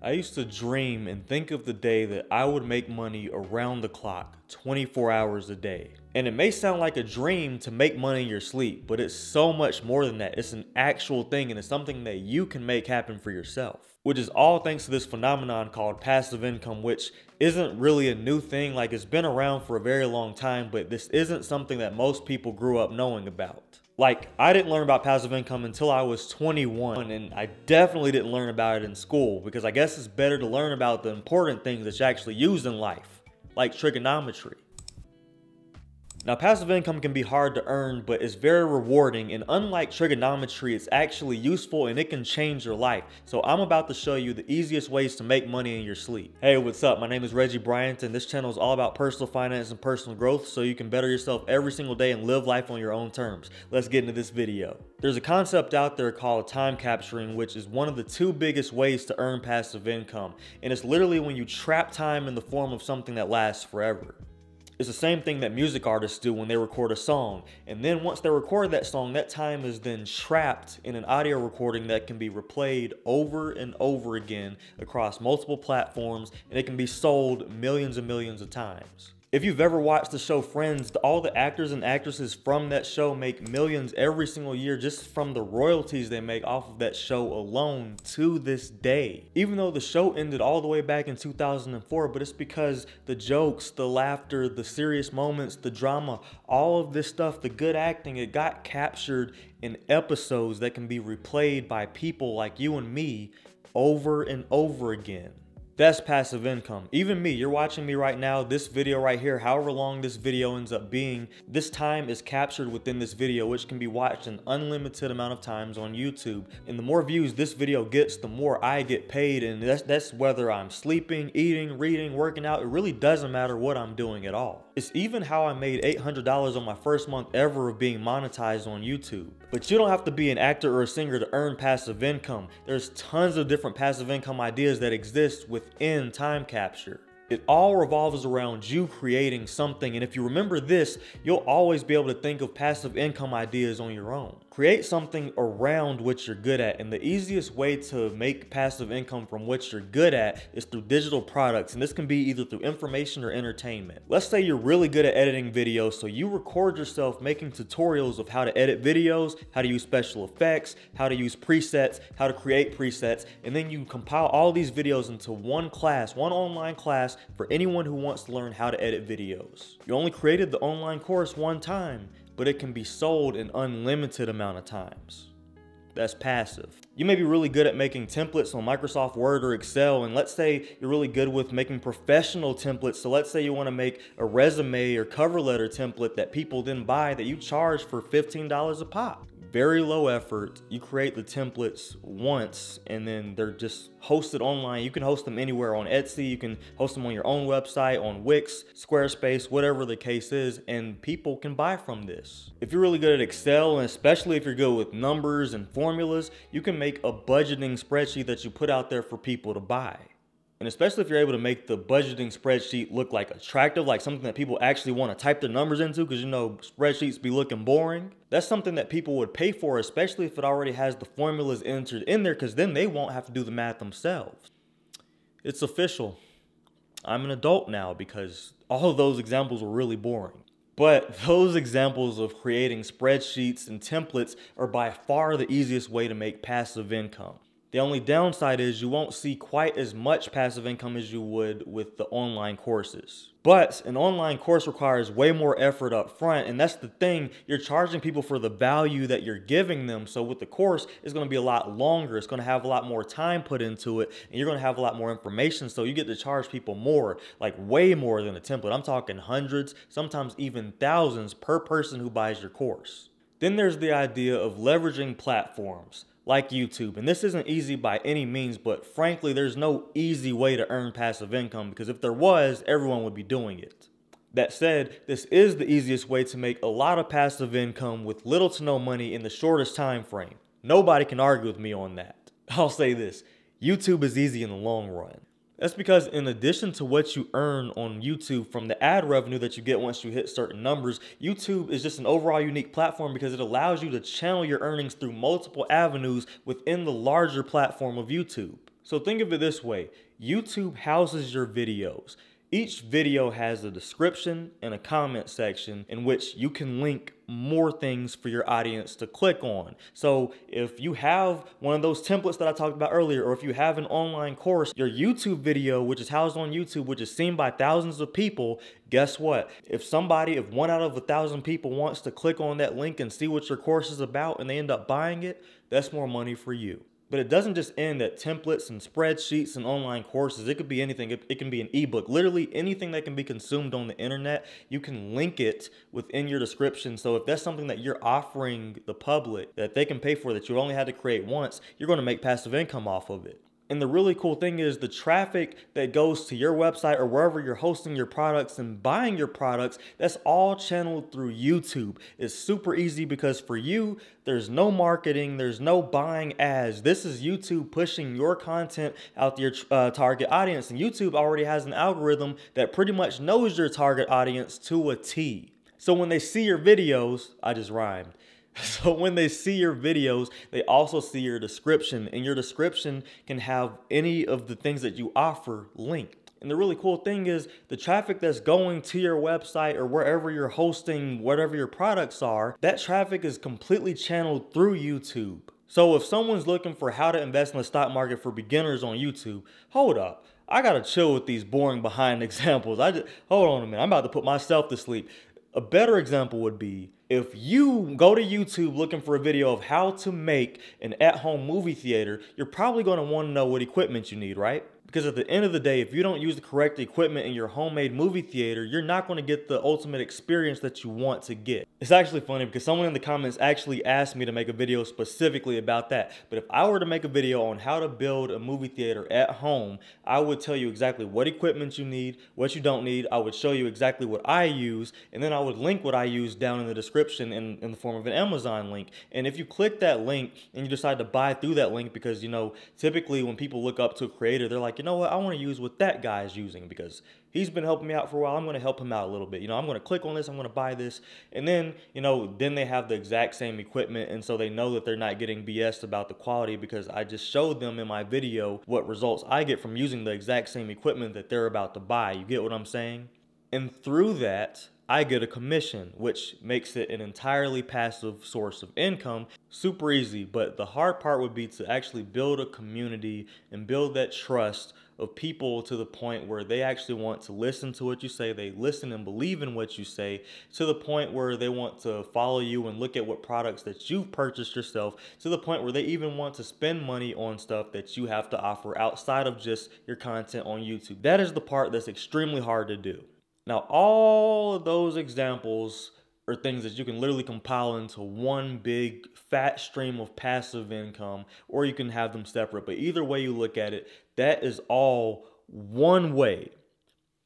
I used to dream and think of the day that I would make money around the clock, 24 hours a day. And it may sound like a dream to make money in your sleep, but it's so much more than that. It's an actual thing and it's something that you can make happen for yourself. Which is all thanks to this phenomenon called passive income, which isn't really a new thing. Like it's been around for a very long time, but this isn't something that most people grew up knowing about. Like, I didn't learn about passive income until I was 21, and I definitely didn't learn about it in school because I guess it's better to learn about the important things that you actually use in life, like trigonometry. Now, passive income can be hard to earn, but it's very rewarding. And unlike trigonometry, it's actually useful and it can change your life. So I'm about to show you the easiest ways to make money in your sleep. Hey, what's up? My name is Reggie Bryant, and this channel is all about personal finance and personal growth so you can better yourself every single day and live life on your own terms. Let's get into this video. There's a concept out there called time capturing, which is one of the two biggest ways to earn passive income. And it's literally when you trap time in the form of something that lasts forever. It's the same thing that music artists do when they record a song. And then once they record that song, that time is then trapped in an audio recording that can be replayed over and over again across multiple platforms and it can be sold millions and millions of times. If you've ever watched the show Friends, all the actors and actresses from that show make millions every single year just from the royalties they make off of that show alone to this day. Even though the show ended all the way back in 2004, but it's because the jokes, the laughter, the serious moments, the drama, all of this stuff, the good acting, it got captured in episodes that can be replayed by people like you and me over and over again. That's passive income. Even me, you're watching me right now, this video right here, however long this video ends up being, this time is captured within this video, which can be watched an unlimited amount of times on YouTube. And the more views this video gets, the more I get paid. And that's, that's whether I'm sleeping, eating, reading, working out. It really doesn't matter what I'm doing at all. It's even how I made $800 on my first month ever of being monetized on YouTube. But you don't have to be an actor or a singer to earn passive income. There's tons of different passive income ideas that exist within time capture. It all revolves around you creating something. And if you remember this, you'll always be able to think of passive income ideas on your own. Create something around what you're good at. And the easiest way to make passive income from what you're good at is through digital products. And this can be either through information or entertainment. Let's say you're really good at editing videos. So you record yourself making tutorials of how to edit videos, how to use special effects, how to use presets, how to create presets. And then you compile all these videos into one class, one online class for anyone who wants to learn how to edit videos. You only created the online course one time, but it can be sold an unlimited amount of times. That's passive. You may be really good at making templates on Microsoft Word or Excel, and let's say you're really good with making professional templates. So let's say you want to make a resume or cover letter template that people then buy that you charge for $15 a pop very low effort. You create the templates once and then they're just hosted online. You can host them anywhere on Etsy. You can host them on your own website, on Wix, Squarespace, whatever the case is, and people can buy from this. If you're really good at Excel, and especially if you're good with numbers and formulas, you can make a budgeting spreadsheet that you put out there for people to buy. And especially if you're able to make the budgeting spreadsheet look like attractive, like something that people actually want to type their numbers into, because you know spreadsheets be looking boring. That's something that people would pay for, especially if it already has the formulas entered in there, because then they won't have to do the math themselves. It's official. I'm an adult now because all of those examples were really boring. But those examples of creating spreadsheets and templates are by far the easiest way to make passive income. The only downside is you won't see quite as much passive income as you would with the online courses. But an online course requires way more effort up front, and that's the thing. You're charging people for the value that you're giving them. So with the course, it's going to be a lot longer. It's going to have a lot more time put into it, and you're going to have a lot more information. So you get to charge people more, like way more than a template. I'm talking hundreds, sometimes even thousands per person who buys your course. Then there's the idea of leveraging platforms like YouTube. And this isn't easy by any means, but frankly, there's no easy way to earn passive income because if there was, everyone would be doing it. That said, this is the easiest way to make a lot of passive income with little to no money in the shortest time frame. Nobody can argue with me on that. I'll say this, YouTube is easy in the long run. That's because in addition to what you earn on YouTube from the ad revenue that you get once you hit certain numbers, YouTube is just an overall unique platform because it allows you to channel your earnings through multiple avenues within the larger platform of YouTube. So think of it this way YouTube houses your videos. Each video has a description and a comment section in which you can link more things for your audience to click on. So if you have one of those templates that I talked about earlier, or if you have an online course, your YouTube video, which is housed on YouTube, which is seen by thousands of people, guess what? If somebody, if one out of a thousand people wants to click on that link and see what your course is about and they end up buying it, that's more money for you. But it doesn't just end at templates and spreadsheets and online courses. It could be anything. It, can be an ebook. Literally anything that can be consumed on the internet, you can link it within your description. So if that's something that you're offering the public that they can pay for that you only had to create once, you're going to make passive income off of it. And the really cool thing is the traffic that goes to your website or wherever you're hosting your products and buying your products, that's all channeled through YouTube. It's super easy because for you, there's no marketing, there's no buying ads. This is YouTube pushing your content out to your uh, target audience. And YouTube already has an algorithm that pretty much knows your target audience to a T. So when they see your videos, I just rhymed. So when they see your videos, they also see your description, and your description can have any of the things that you offer linked. And the really cool thing is the traffic that's going to your website or wherever you're hosting whatever your products are, that traffic is completely channeled through YouTube. So if someone's looking for how to invest in the stock market for beginners on YouTube, hold up. I gotta chill with these boring behind examples. I just hold on a minute. I'm about to put myself to sleep. A better example would be if you go to YouTube looking for a video of how to make an at-home movie theater, you're probably going to want to know what equipment you need, right? Because at the end of the day, if you don't use the correct equipment in your homemade movie theater, you're not going to get the ultimate experience that you want to get. It's actually funny because someone in the comments actually asked me to make a video specifically about that. But if I were to make a video on how to build a movie theater at home, I would tell you exactly what equipment you need, what you don't need. I would show you exactly what I use, and then I would link what I use down in the description in, in the form of an Amazon link. And if you click that link and you decide to buy through that link, because you know, typically when people look up to a creator, they're like, you know what, I want to use what that guy is using because he's been helping me out for a while. I'm going to help him out a little bit. You know, I'm going to click on this, I'm going to buy this. And then, you know, then they have the exact same equipment. And so they know that they're not getting BS about the quality because I just showed them in my video what results I get from using the exact same equipment that they're about to buy. You get what I'm saying? And through that, I get a commission, which makes it an entirely passive source of income. Super easy, but the hard part would be to actually build a community and build that trust of people to the point where they actually want to listen to what you say, they listen and believe in what you say, to the point where they want to follow you and look at what products that you've purchased yourself, to the point where they even want to spend money on stuff that you have to offer outside of just your content on YouTube. That is the part that's extremely hard to do. Now, all of those examples are things that you can literally compile into one big fat stream of passive income, or you can have them separate. But either way you look at it, that is all one way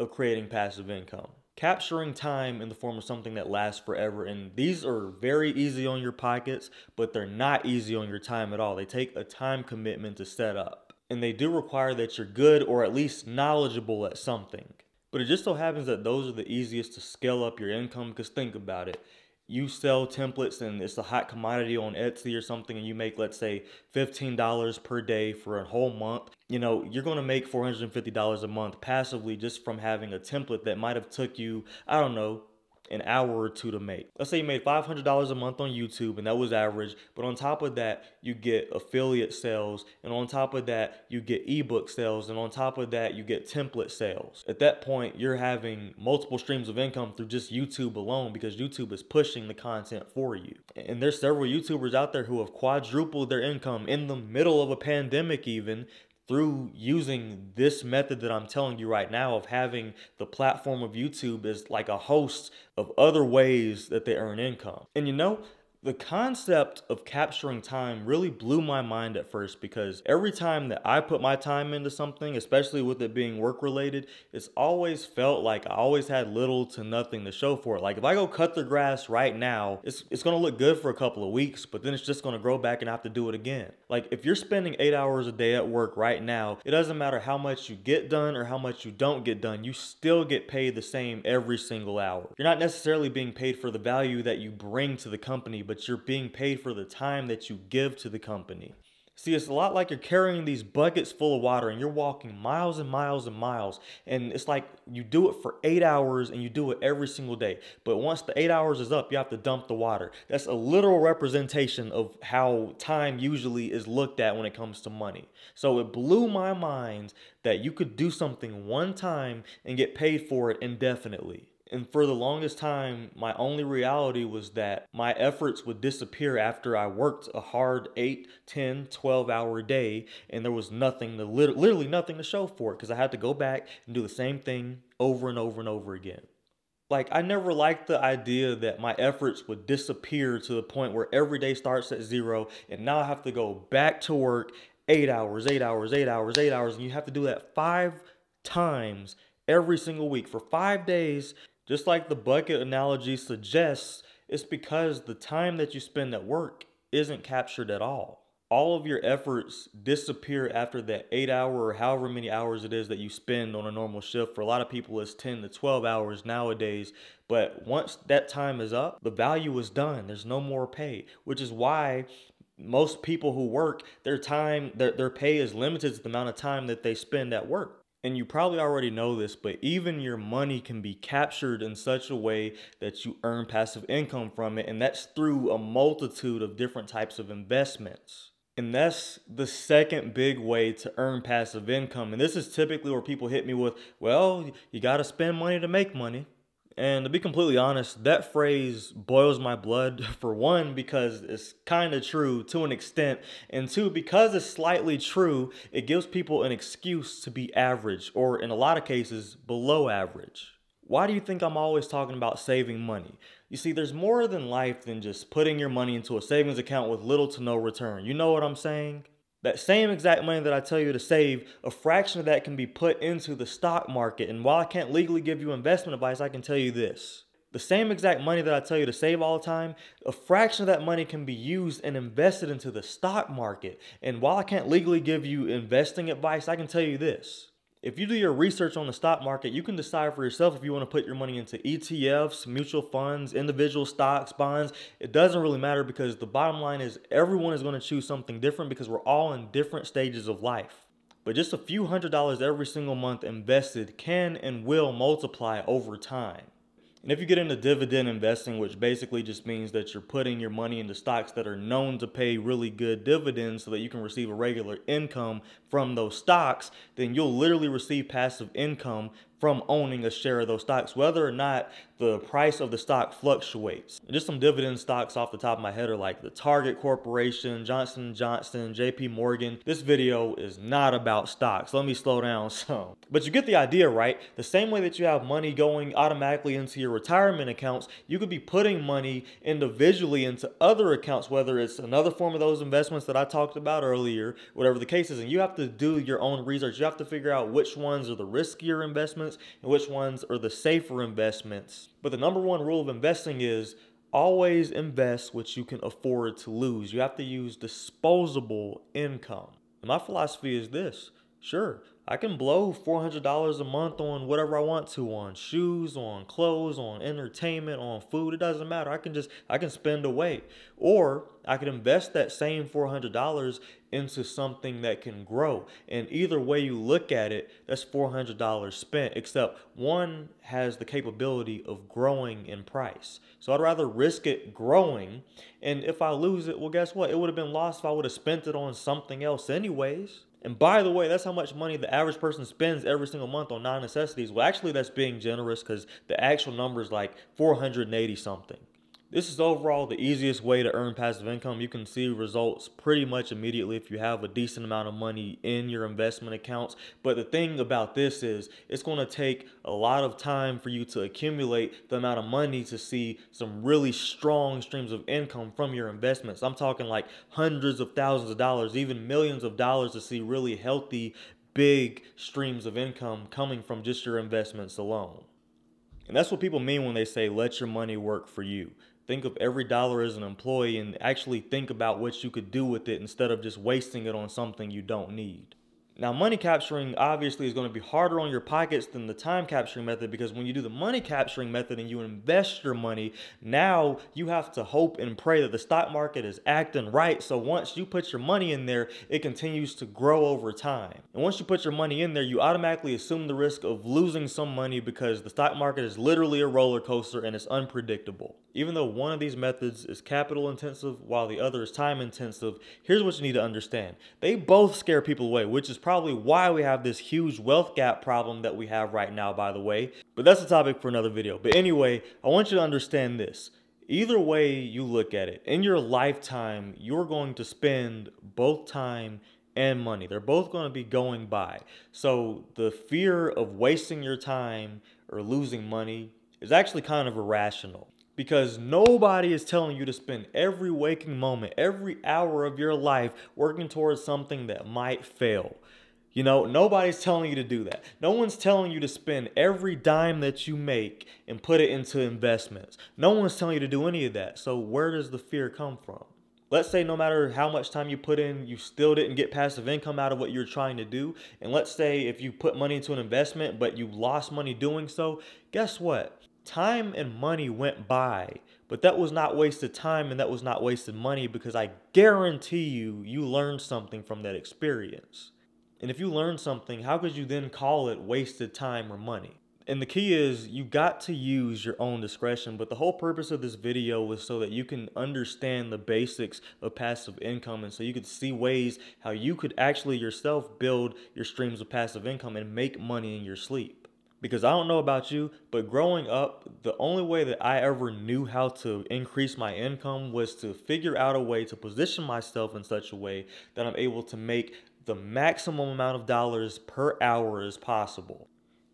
of creating passive income. Capturing time in the form of something that lasts forever. And these are very easy on your pockets, but they're not easy on your time at all. They take a time commitment to set up. And they do require that you're good or at least knowledgeable at something. But it just so happens that those are the easiest to scale up your income because think about it. You sell templates and it's a hot commodity on Etsy or something, and you make, let's say, $15 per day for a whole month. You know, you're going to make $450 a month passively just from having a template that might have took you, I don't know, an hour or two to make. Let's say you made $500 a month on YouTube and that was average, but on top of that, you get affiliate sales, and on top of that, you get ebook sales, and on top of that, you get template sales. At that point, you're having multiple streams of income through just YouTube alone because YouTube is pushing the content for you. And there's several YouTubers out there who have quadrupled their income in the middle of a pandemic even through using this method that I'm telling you right now of having the platform of YouTube as like a host of other ways that they earn income. And you know, the concept of capturing time really blew my mind at first because every time that I put my time into something, especially with it being work related, it's always felt like I always had little to nothing to show for it. Like if I go cut the grass right now, it's, it's gonna look good for a couple of weeks, but then it's just gonna grow back and I have to do it again. Like if you're spending eight hours a day at work right now, it doesn't matter how much you get done or how much you don't get done, you still get paid the same every single hour. You're not necessarily being paid for the value that you bring to the company but you're being paid for the time that you give to the company. See, it's a lot like you're carrying these buckets full of water and you're walking miles and miles and miles. And it's like you do it for eight hours and you do it every single day. But once the eight hours is up, you have to dump the water. That's a literal representation of how time usually is looked at when it comes to money. So it blew my mind that you could do something one time and get paid for it indefinitely. And for the longest time, my only reality was that my efforts would disappear after I worked a hard 8, 10, 12 hour day and there was nothing to literally nothing to show for it because I had to go back and do the same thing over and over and over again. Like I never liked the idea that my efforts would disappear to the point where every day starts at zero and now I have to go back to work 8 hours, 8 hours, 8 hours, 8 hours and you have to do that 5 times every single week for 5 days just like the bucket analogy suggests, it's because the time that you spend at work isn't captured at all. All of your efforts disappear after that eight hour or however many hours it is that you spend on a normal shift. For a lot of people, it's 10 to 12 hours nowadays. But once that time is up, the value is done. There's no more pay, which is why most people who work, their time, their, their pay is limited to the amount of time that they spend at work and you probably already know this, but even your money can be captured in such a way that you earn passive income from it. And that's through a multitude of different types of investments. And that's the second big way to earn passive income. And this is typically where people hit me with, well, you got to spend money to make money. And to be completely honest, that phrase boils my blood for one, because it's kind of true to an extent, and two, because it's slightly true, it gives people an excuse to be average, or in a lot of cases, below average. Why do you think I'm always talking about saving money? You see, there's more than life than just putting your money into a savings account with little to no return. You know what I'm saying? That same exact money that I tell you to save, a fraction of that can be put into the stock market. And while I can't legally give you investment advice, I can tell you this. The same exact money that I tell you to save all the time, a fraction of that money can be used and invested into the stock market. And while I can't legally give you investing advice, I can tell you this. If you do your research on the stock market, you can decide for yourself if you want to put your money into ETFs, mutual funds, individual stocks, bonds. It doesn't really matter because the bottom line is everyone is going to choose something different because we're all in different stages of life. But just a few hundred dollars every single month invested can and will multiply over time. And if you get into dividend investing, which basically just means that you're putting your money into stocks that are known to pay really good dividends so that you can receive a regular income from those stocks, then you'll literally receive passive income from owning a share of those stocks, whether or not the price of the stock fluctuates. Just some dividend stocks off the top of my head are like the Target Corporation, Johnson Johnson, JP Morgan. This video is not about stocks. Let me slow down some. But you get the idea, right? The same way that you have money going automatically into your retirement accounts, you could be putting money individually into other accounts, whether it's another form of those investments that I talked about earlier, whatever the case is. And you have to do your own research. You have to figure out which ones are the riskier investments and which ones are the safer investments. But the number one rule of investing is always invest what you can afford to lose. You have to use disposable income. And my philosophy is this sure, I can blow $400 a month on whatever I want to on shoes, on clothes, on entertainment, on food. It doesn't matter. I can just, I can spend away. Or I can invest that same $400 into something that can grow. And either way you look at it, that's $400 spent, except one has the capability of growing in price. So I'd rather risk it growing. And if I lose it, well, guess what? It would have been lost if I would have spent it on something else, anyways. And by the way, that's how much money the average person spends every single month on non necessities. Well, actually, that's being generous because the actual number is like 480 something. This is overall the easiest way to earn passive income. You can see results pretty much immediately if you have a decent amount of money in your investment accounts. But the thing about this is it's going to take a lot of time for you to accumulate the amount of money to see some really strong streams of income from your investments. I'm talking like hundreds of thousands of dollars, even millions of dollars to see really healthy, big streams of income coming from just your investments alone. And that's what people mean when they say, let your money work for you. Think of every dollar as an employee and actually think about what you could do with it instead of just wasting it on something you don't need. Now, money capturing obviously is going to be harder on your pockets than the time capturing method because when you do the money capturing method and you invest your money, now you have to hope and pray that the stock market is acting right. So once you put your money in there, it continues to grow over time. And once you put your money in there, you automatically assume the risk of losing some money because the stock market is literally a roller coaster and it's unpredictable. Even though one of these methods is capital intensive while the other is time intensive, here's what you need to understand. They both scare people away, which is probably why we have this huge wealth gap problem that we have right now, by the way. But that's a topic for another video. But anyway, I want you to understand this. Either way you look at it, in your lifetime, you're going to spend both time and money. They're both going to be going by. So the fear of wasting your time or losing money is actually kind of irrational because nobody is telling you to spend every waking moment, every hour of your life working towards something that might fail. You know, nobody's telling you to do that. No one's telling you to spend every dime that you make and put it into investments. No one's telling you to do any of that. So, where does the fear come from? Let's say no matter how much time you put in, you still didn't get passive income out of what you're trying to do. And let's say if you put money into an investment, but you lost money doing so, guess what? time and money went by, but that was not wasted time and that was not wasted money because I guarantee you, you learned something from that experience. And if you learn something, how could you then call it wasted time or money? And the key is you got to use your own discretion, but the whole purpose of this video was so that you can understand the basics of passive income and so you could see ways how you could actually yourself build your streams of passive income and make money in your sleep. Because I don't know about you, but growing up, the only way that I ever knew how to increase my income was to figure out a way to position myself in such a way that I'm able to make the maximum amount of dollars per hour as possible.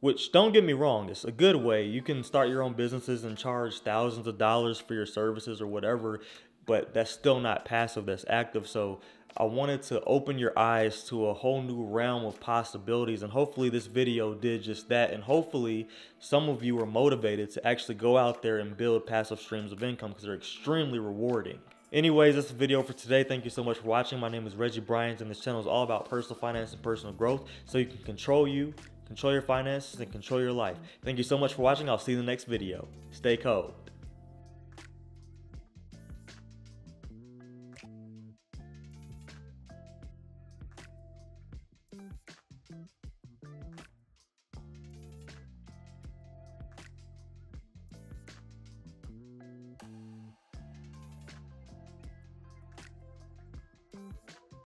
Which, don't get me wrong, it's a good way. You can start your own businesses and charge thousands of dollars for your services or whatever, but that's still not passive, that's active. So I wanted to open your eyes to a whole new realm of possibilities and hopefully this video did just that and hopefully some of you are motivated to actually go out there and build passive streams of income because they're extremely rewarding. Anyways, that's the video for today. Thank you so much for watching. My name is Reggie Bryant and this channel is all about personal finance and personal growth so you can control you, control your finances, and control your life. Thank you so much for watching. I'll see you in the next video. Stay cold.